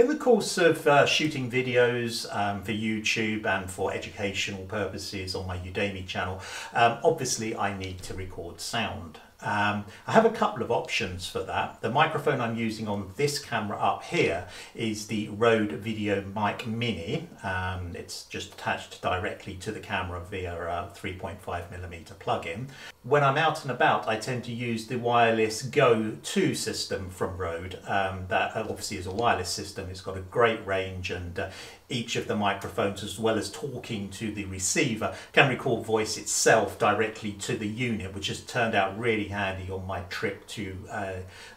In the course of uh, shooting videos um, for YouTube and for educational purposes on my Udemy channel, um, obviously I need to record sound. Um, I have a couple of options for that. The microphone I'm using on this camera up here is the Rode Video Mic Mini. Um, it's just attached directly to the camera via a 3.5mm plug-in. When I'm out and about I tend to use the wireless Go 2 system from Rode. Um, that obviously is a wireless system, it's got a great range and uh, each of the microphones as well as talking to the receiver can record voice itself directly to the unit which has turned out really handy on my trip to uh,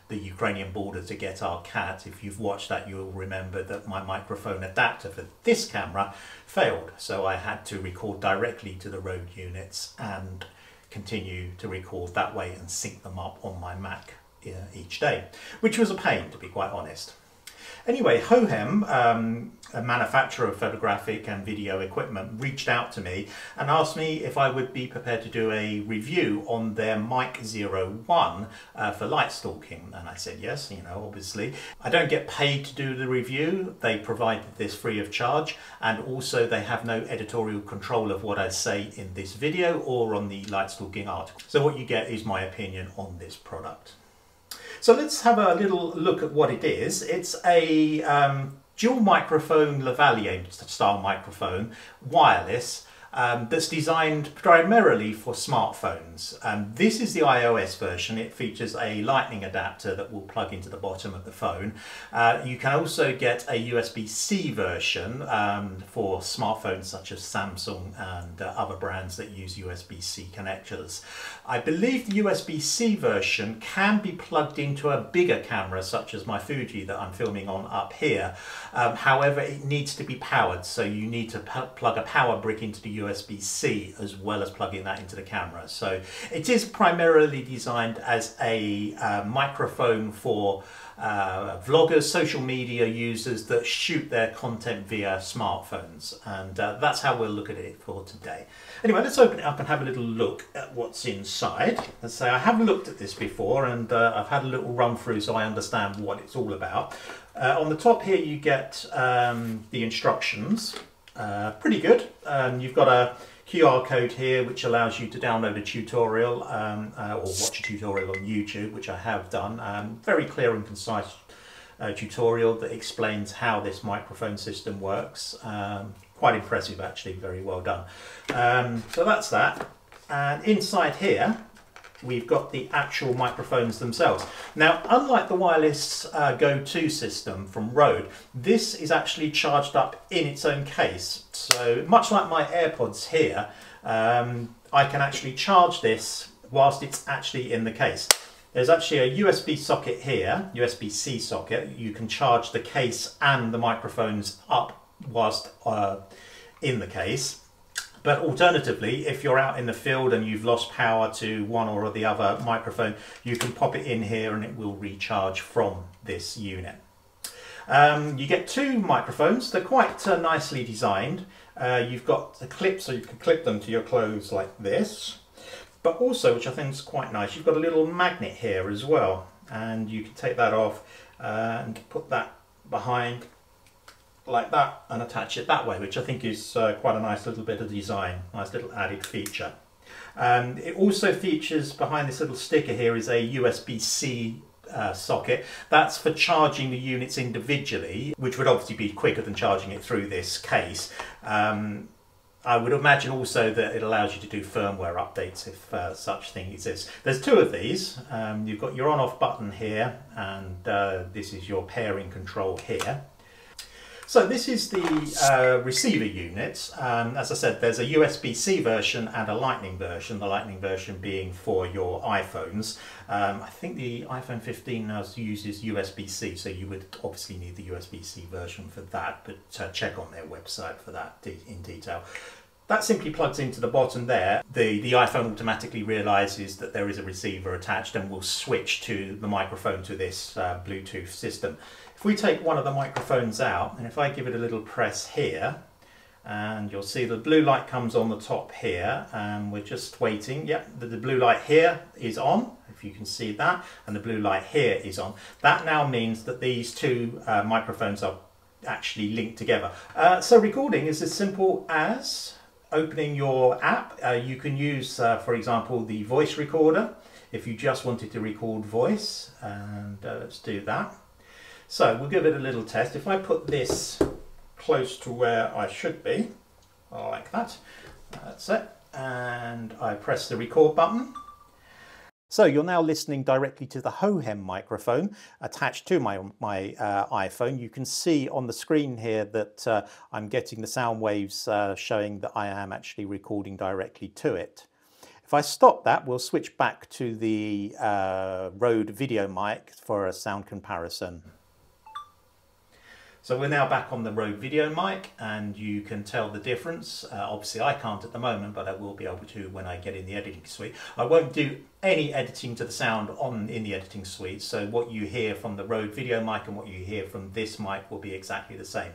the Ukrainian border to get our cat. If you've watched that you'll remember that my microphone adapter for this camera failed so I had to record directly to the Rode units and continue to record that way and sync them up on my Mac uh, each day which was a pain to be quite honest. Anyway, Hohem, um, a manufacturer of photographic and video equipment, reached out to me and asked me if I would be prepared to do a review on their Mic Zero One uh, for Light Stalking. And I said yes, you know, obviously. I don't get paid to do the review. They provided this free of charge and also they have no editorial control of what I say in this video or on the Light Stalking article. So what you get is my opinion on this product. So let's have a little look at what it is. It's a um, dual microphone lavalier style microphone, wireless, um, that's designed primarily for smartphones. Um, this is the iOS version. It features a lightning adapter that will plug into the bottom of the phone. Uh, you can also get a USB-C version um, for smartphones such as Samsung and uh, other brands that use USB-C connectors. I believe the USB-C version can be plugged into a bigger camera such as my Fuji that I'm filming on up here. Um, however, it needs to be powered so you need to plug a power brick into the USB-C as well as plugging that into the camera. So it is primarily designed as a uh, microphone for uh, vloggers, social media users that shoot their content via smartphones. And uh, that's how we'll look at it for today. Anyway, let's open it up and have a little look at what's inside. Let's say I have looked at this before and uh, I've had a little run through so I understand what it's all about. Uh, on the top here you get um, the instructions uh, pretty good. Um, you've got a QR code here which allows you to download a tutorial um, uh, or watch a tutorial on YouTube, which I have done. Um, very clear and concise uh, tutorial that explains how this microphone system works. Um, quite impressive actually, very well done. Um, so that's that. And inside here, we've got the actual microphones themselves. Now, unlike the wireless uh, Go 2 system from Rode, this is actually charged up in its own case. So much like my AirPods here, um, I can actually charge this whilst it's actually in the case. There's actually a USB socket here, USB-C socket. You can charge the case and the microphones up whilst uh, in the case. But alternatively, if you're out in the field and you've lost power to one or the other microphone, you can pop it in here and it will recharge from this unit. Um, you get two microphones, they're quite uh, nicely designed. Uh, you've got a clip so you can clip them to your clothes like this. But also, which I think is quite nice, you've got a little magnet here as well. And you can take that off and put that behind like that and attach it that way, which I think is uh, quite a nice little bit of design, nice little added feature. Um, it also features behind this little sticker here is a USB-C uh, socket. That's for charging the units individually, which would obviously be quicker than charging it through this case. Um, I would imagine also that it allows you to do firmware updates if uh, such thing exists. There's two of these. Um, you've got your on-off button here and uh, this is your pairing control here. So this is the uh, receiver unit. Um, as I said, there's a USB-C version and a Lightning version, the Lightning version being for your iPhones. Um, I think the iPhone 15 now uses USB-C, so you would obviously need the USB-C version for that, but uh, check on their website for that in detail. That simply plugs into the bottom there. The, the iPhone automatically realizes that there is a receiver attached and will switch to the microphone to this uh, Bluetooth system. If we take one of the microphones out, and if I give it a little press here, and you'll see the blue light comes on the top here, and we're just waiting. Yep, the, the blue light here is on, if you can see that, and the blue light here is on. That now means that these two uh, microphones are actually linked together. Uh, so recording is as simple as opening your app. Uh, you can use, uh, for example, the voice recorder if you just wanted to record voice. And uh, let's do that. So we'll give it a little test. If I put this close to where I should be, like that, that's it. And I press the record button so you're now listening directly to the Hohem microphone attached to my, my uh, iPhone. You can see on the screen here that uh, I'm getting the sound waves uh, showing that I am actually recording directly to it. If I stop that, we'll switch back to the uh, Rode video mic for a sound comparison. So we're now back on the Rode video mic and you can tell the difference. Uh, obviously I can't at the moment, but I will be able to when I get in the editing suite. I won't do any editing to the sound on in the editing suite. So what you hear from the Rode video mic and what you hear from this mic will be exactly the same.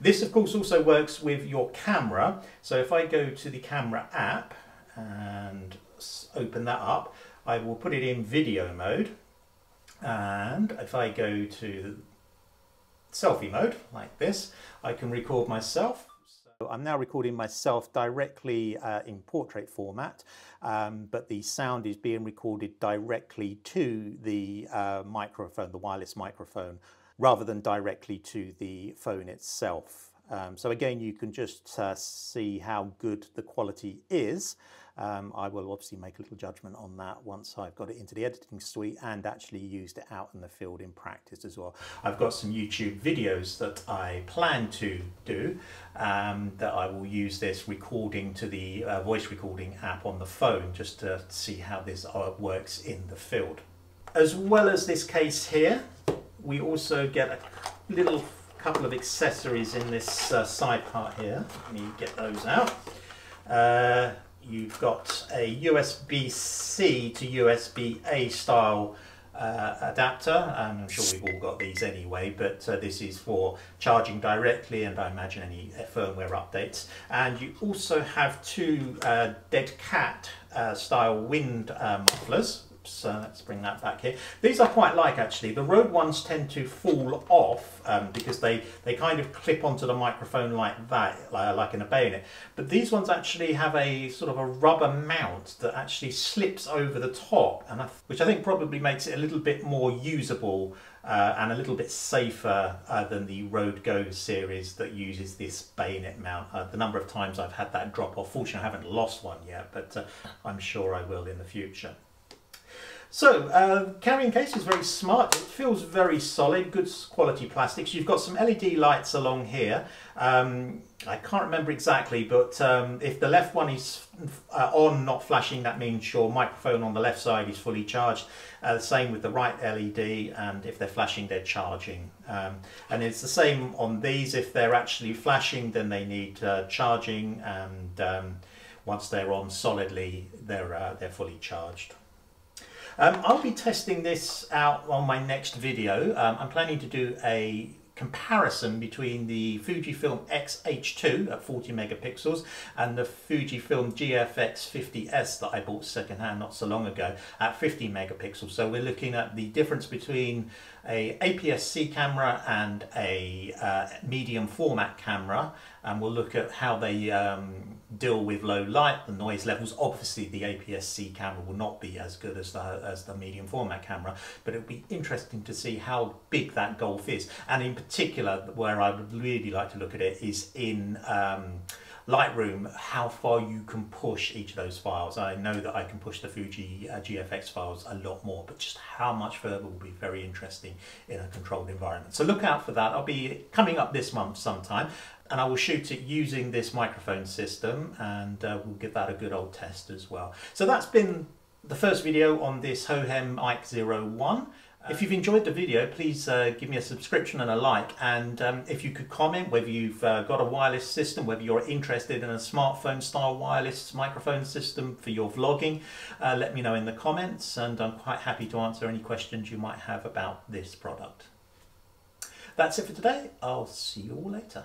This of course also works with your camera. So if I go to the camera app and open that up, I will put it in video mode. And if I go to selfie mode like this, I can record myself. So I'm now recording myself directly uh, in portrait format, um, but the sound is being recorded directly to the uh, microphone, the wireless microphone, rather than directly to the phone itself. Um, so again, you can just uh, see how good the quality is. Um, I will obviously make a little judgment on that once I've got it into the editing suite and actually used it out in the field in practice as well. I've got some YouTube videos that I plan to do um, that I will use this recording to the uh, voice recording app on the phone just to see how this uh, works in the field. As well as this case here, we also get a little couple of accessories in this uh, side part here. Let me get those out. Uh, you've got a USB-C to USB-A style uh, adapter and I'm sure we've all got these anyway but uh, this is for charging directly and I imagine any firmware updates. And you also have two uh, dead cat uh, style wind uh, mufflers so let's bring that back here. These I quite like actually. The Rode ones tend to fall off um, because they, they kind of clip onto the microphone like that, like, like in a bayonet. But these ones actually have a sort of a rubber mount that actually slips over the top, and I, which I think probably makes it a little bit more usable uh, and a little bit safer uh, than the Rode Go series that uses this bayonet mount. Uh, the number of times I've had that drop off, fortunately I haven't lost one yet, but uh, I'm sure I will in the future. So, uh, carrying case is very smart. It feels very solid, good quality plastics. You've got some LED lights along here. Um, I can't remember exactly, but um, if the left one is uh, on, not flashing, that means your microphone on the left side is fully charged. Uh, same with the right LED, and if they're flashing, they're charging. Um, and it's the same on these. If they're actually flashing, then they need uh, charging, and um, once they're on solidly, they're, uh, they're fully charged. Um, I'll be testing this out on my next video. Um, I'm planning to do a comparison between the Fujifilm X-H2 at 40 megapixels and the Fujifilm GFX 50S that I bought secondhand not so long ago at 50 megapixels. So we're looking at the difference between a APS-C camera and a uh, medium format camera and we'll look at how they um, deal with low light, the noise levels. Obviously the APS-C camera will not be as good as the, as the medium format camera, but it'll be interesting to see how big that gulf is. And in particular, where I would really like to look at it is in um, Lightroom, how far you can push each of those files. I know that I can push the Fuji uh, GFX files a lot more, but just how much further will be very interesting in a controlled environment. So look out for that. I'll be coming up this month sometime and I will shoot it using this microphone system and uh, we'll give that a good old test as well. So that's been the first video on this Hohem Mic 01. If you've enjoyed the video, please uh, give me a subscription and a like. And um, if you could comment whether you've uh, got a wireless system, whether you're interested in a smartphone style wireless microphone system for your vlogging, uh, let me know in the comments. And I'm quite happy to answer any questions you might have about this product. That's it for today. I'll see you all later.